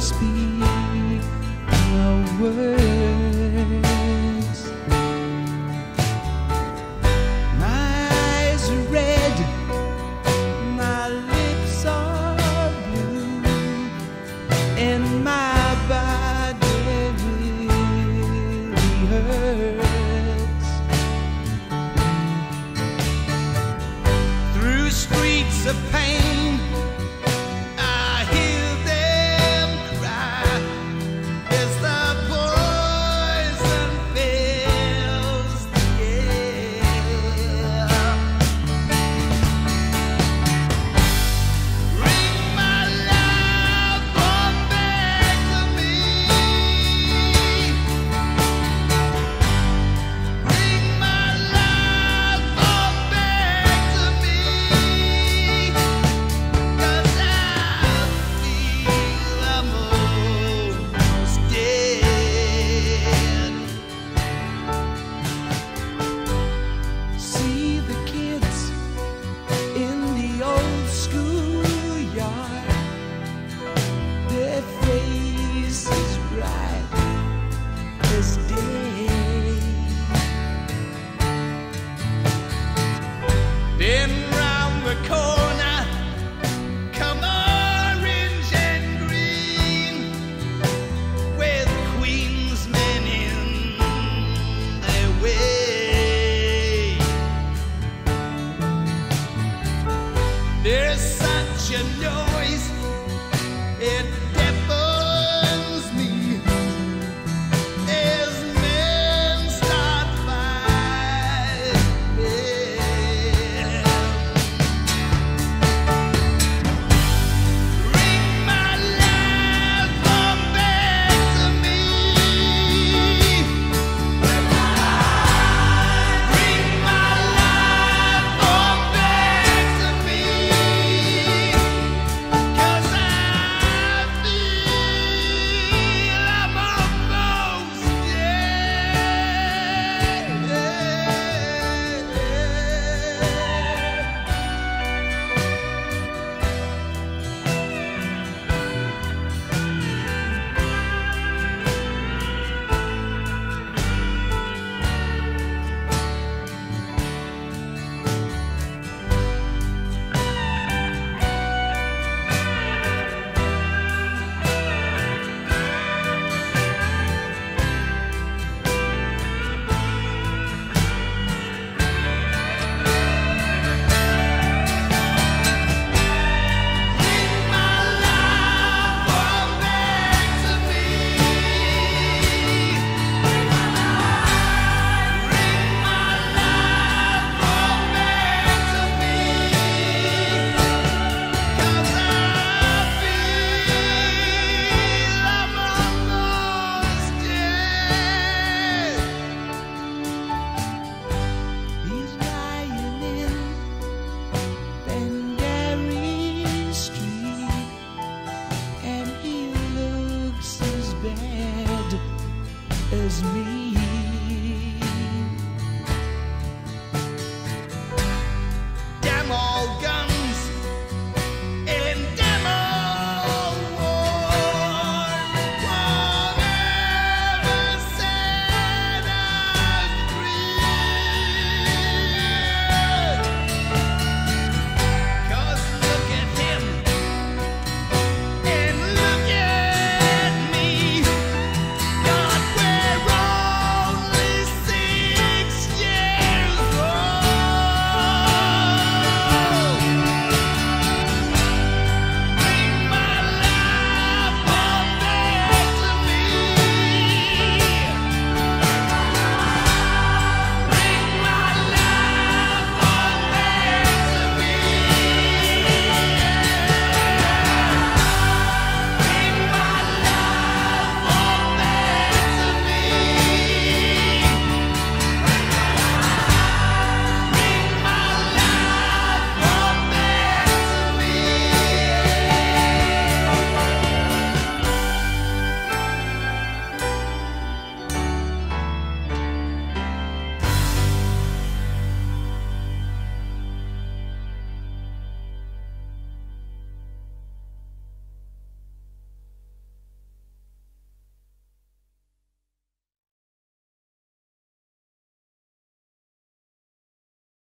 speak our words. My eyes are red, my lips are blue, and my body really hurts. Through streets of see the kids in the old schoolyard, their faces bright as day. There's such a noise. as me.